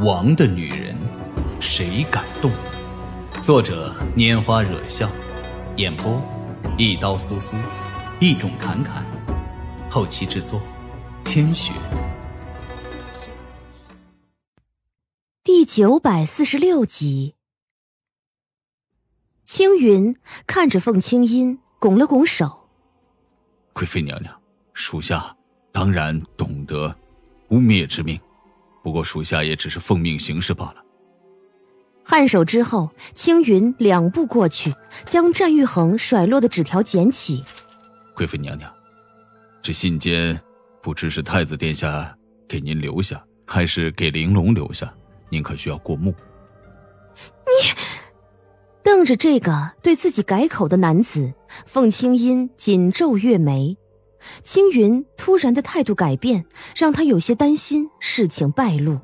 王的女人，谁敢动？作者：拈花惹笑，演播：一刀苏苏，一种侃侃，后期制作：千雪。第九百四十六集，青云看着凤青音，拱了拱手：“贵妃娘娘，属下当然懂得污蔑之命。”不过属下也只是奉命行事罢了。颔首之后，青云两步过去，将战玉衡甩落的纸条捡起。贵妃娘娘，这信笺不知是太子殿下给您留下，还是给玲珑留下？您可需要过目。你瞪着这个对自己改口的男子，凤青音紧皱月眉。青云突然的态度改变，让他有些担心事情败露。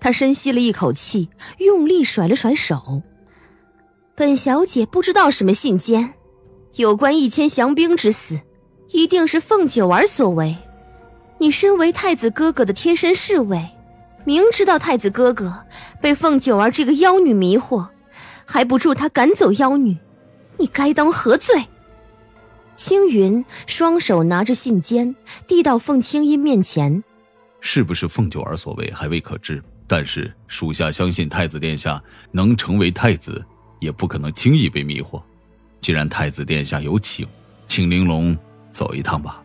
他深吸了一口气，用力甩了甩手：“本小姐不知道什么信笺，有关一千降兵之死，一定是凤九儿所为。你身为太子哥哥的贴身侍卫，明知道太子哥哥被凤九儿这个妖女迷惑，还不助他赶走妖女，你该当何罪？”青云双手拿着信笺，递到凤青音面前。是不是凤九儿所为，还未可知。但是属下相信太子殿下能成为太子，也不可能轻易被迷惑。既然太子殿下有请，请玲珑走一趟吧。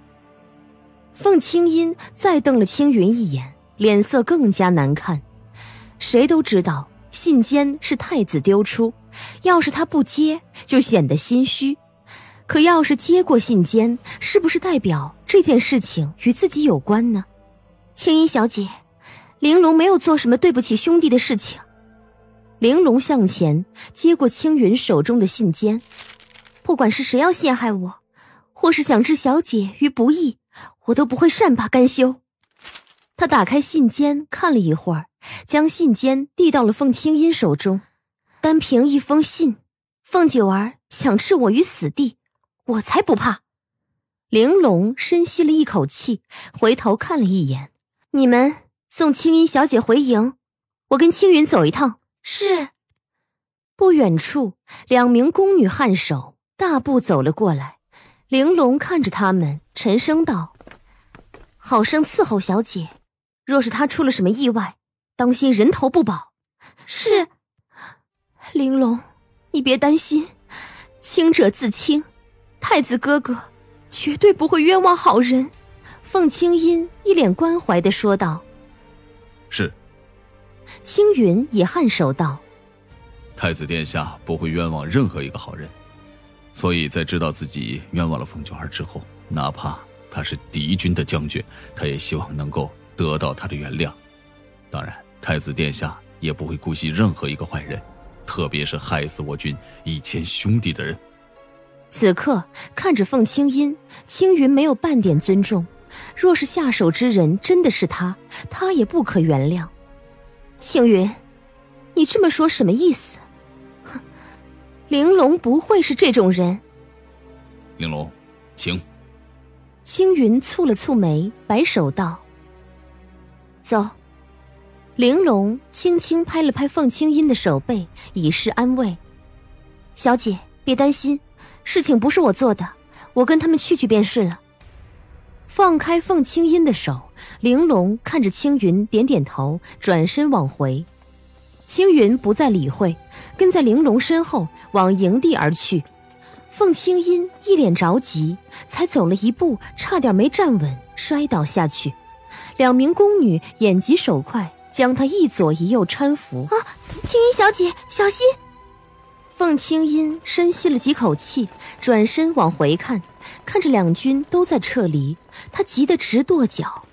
凤青音再瞪了青云一眼，脸色更加难看。谁都知道信笺是太子丢出，要是他不接，就显得心虚。可要是接过信笺，是不是代表这件事情与自己有关呢？青衣小姐，玲珑没有做什么对不起兄弟的事情。玲珑向前接过青云手中的信笺，不管是谁要陷害我，或是想置小姐于不义，我都不会善罢甘休。他打开信笺看了一会儿，将信笺递到了凤青音手中。单凭一封信，凤九儿想置我于死地。我才不怕！玲珑深吸了一口气，回头看了一眼，你们送青衣小姐回营，我跟青云走一趟。是。不远处，两名宫女颔首，大步走了过来。玲珑看着他们，沉声道：“好生伺候小姐，若是她出了什么意外，当心人头不保。”是。玲珑，你别担心，清者自清。太子哥哥绝对不会冤枉好人，凤青音一脸关怀的说道。是。青云也颔首道：“太子殿下不会冤枉任何一个好人，所以在知道自己冤枉了凤九儿之后，哪怕他是敌军的将军，他也希望能够得到他的原谅。当然，太子殿下也不会姑息任何一个坏人，特别是害死我军一千兄弟的人。”此刻看着凤青音，青云没有半点尊重。若是下手之人真的是他，他也不可原谅。青云，你这么说什么意思？哼，玲珑不会是这种人。玲珑，请。青云蹙了蹙眉，摆手道：“走。”玲珑轻轻拍了拍凤青音的手背，以示安慰：“小姐，别担心。”事情不是我做的，我跟他们去去便是了。放开凤青音的手，玲珑看着青云点点头，转身往回。青云不再理会，跟在玲珑身后往营地而去。凤青音一脸着急，才走了一步，差点没站稳，摔倒下去。两名宫女眼疾手快，将她一左一右搀扶。啊，青云小姐，小心！凤青音深吸了几口气，转身往回看，看着两军都在撤离，她急得直跺脚。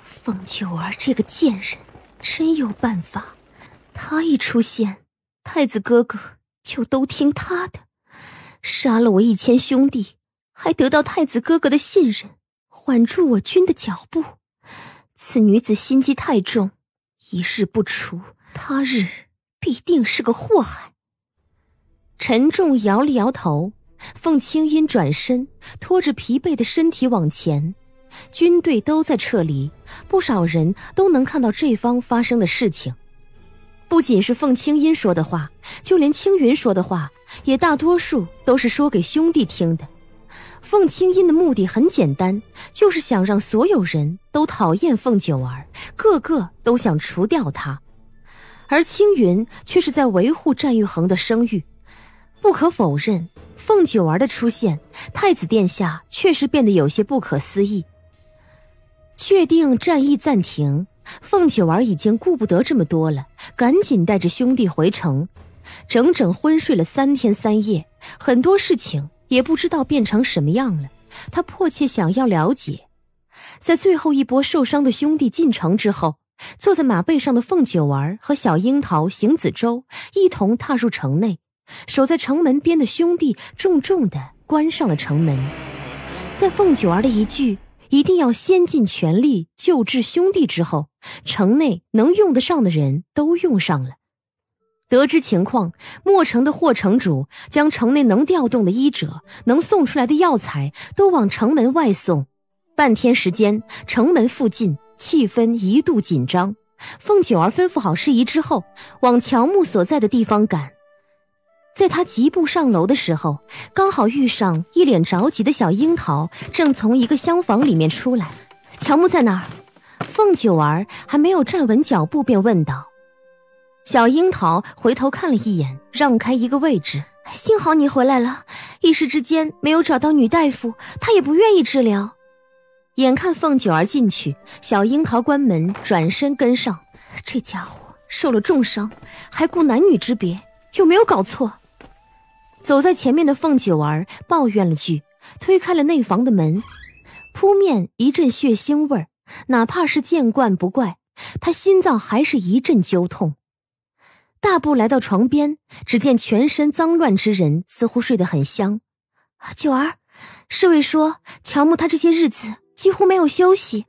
凤九儿这个贱人，真有办法。她一出现，太子哥哥就都听她的，杀了我一千兄弟，还得到太子哥哥的信任，缓住我军的脚步。此女子心机太重，一日不除，他日必定是个祸害。沉重摇了摇头，凤青音转身，拖着疲惫的身体往前。军队都在撤离，不少人都能看到这方发生的事情。不仅是凤青音说的话，就连青云说的话，也大多数都是说给兄弟听的。凤青音的目的很简单，就是想让所有人都讨厌凤九儿，个个都想除掉她。而青云却是在维护战玉衡的声誉。不可否认，凤九儿的出现，太子殿下确实变得有些不可思议。确定战役暂停。凤九儿已经顾不得这么多了，赶紧带着兄弟回城，整整昏睡了三天三夜，很多事情也不知道变成什么样了。他迫切想要了解。在最后一波受伤的兄弟进城之后，坐在马背上的凤九儿和小樱桃、邢子洲一同踏入城内，守在城门边的兄弟重重的关上了城门。在凤九儿的一句。一定要先尽全力救治兄弟。之后，城内能用得上的人都用上了。得知情况，墨城的霍城主将城内能调动的医者、能送出来的药材都往城门外送。半天时间，城门附近气氛一度紧张。凤九儿吩咐好事宜之后，往乔木所在的地方赶。在他疾步上楼的时候，刚好遇上一脸着急的小樱桃，正从一个厢房里面出来。乔木在哪儿？凤九儿还没有站稳脚步，便问道。小樱桃回头看了一眼，让开一个位置。幸好你回来了，一时之间没有找到女大夫，她也不愿意治疗。眼看凤九儿进去，小樱桃关门，转身跟上。这家伙受了重伤，还顾男女之别，有没有搞错？走在前面的凤九儿抱怨了句，推开了内房的门，扑面一阵血腥味儿。哪怕是见惯不怪，他心脏还是一阵揪痛。大步来到床边，只见全身脏乱之人似乎睡得很香。九儿，侍卫说乔木他这些日子几乎没有休息。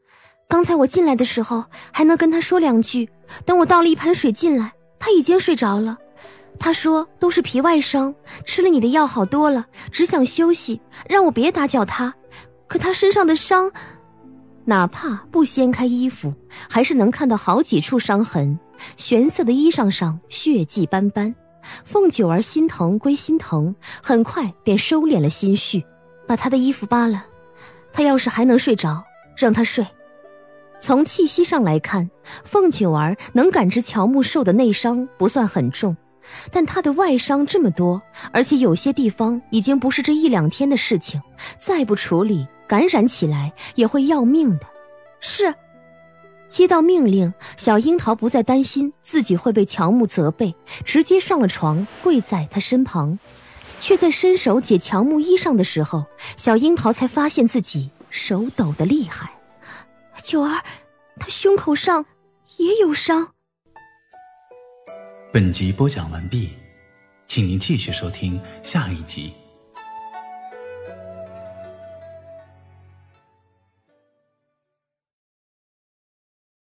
刚才我进来的时候还能跟他说两句，等我倒了一盆水进来，他已经睡着了。他说：“都是皮外伤，吃了你的药好多了，只想休息，让我别打搅他。可他身上的伤，哪怕不掀开衣服，还是能看到好几处伤痕。玄色的衣裳上血迹斑斑。凤九儿心疼归心疼，很快便收敛了心绪，把他的衣服扒了。他要是还能睡着，让他睡。从气息上来看，凤九儿能感知乔木受的内伤不算很重。”但他的外伤这么多，而且有些地方已经不是这一两天的事情，再不处理，感染起来也会要命的。是，接到命令，小樱桃不再担心自己会被乔木责备，直接上了床，跪在他身旁，却在伸手解乔木衣裳的时候，小樱桃才发现自己手抖得厉害。九儿，他胸口上也有伤。本集播讲完毕，请您继续收听下一集。